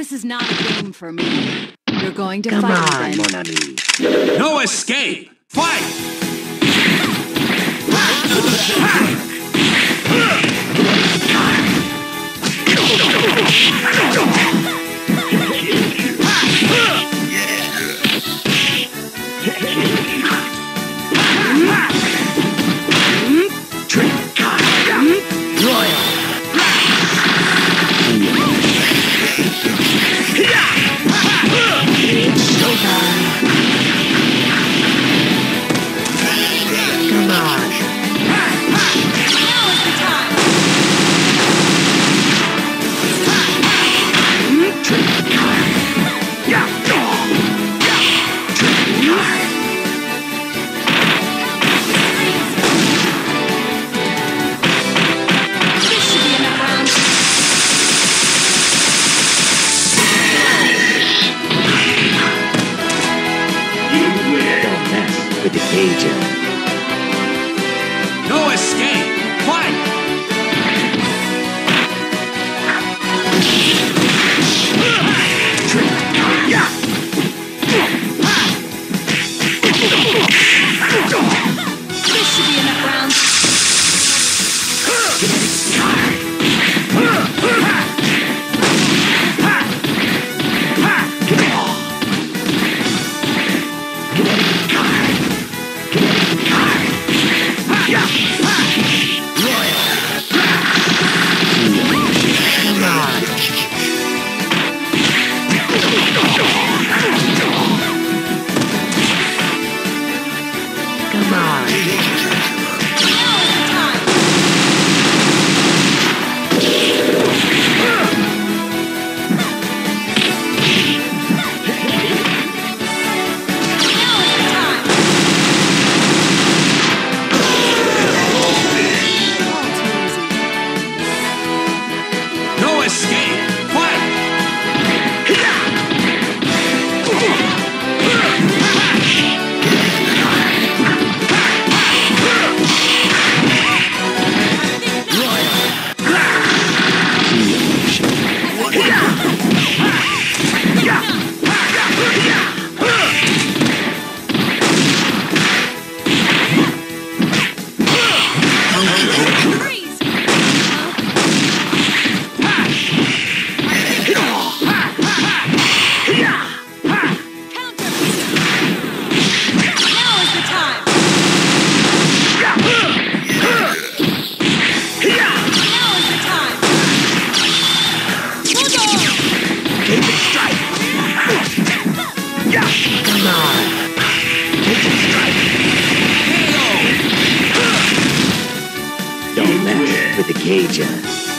This is not a game for me. You're going to Come fight on, ami. No escape! Fight! With the Cajun. No escape! Fight! The Cajun.